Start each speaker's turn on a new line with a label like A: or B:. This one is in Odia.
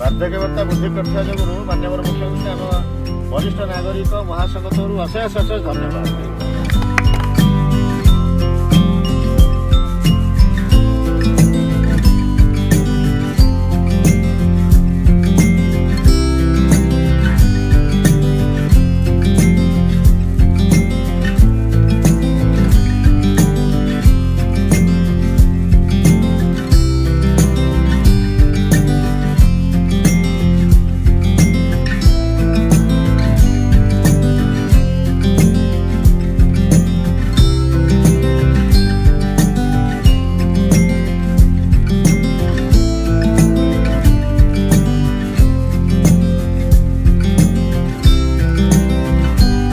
A: ବାର୍ଦ୍ଧକ୍ୟଭତ୍ତା ବୃଦ୍ଧି କରିଥିବା ଯୋଗୁଁ ମାନ୍ୟବର ମୁଖ୍ୟମନ୍ତ୍ରୀ ଆମ ବରିଷ୍ଠ ନାଗରିକ ମହାସଂଘ ତରଫରୁ ଅଶେଷ ଅଶେଷ ଧନ୍ୟବାଦ।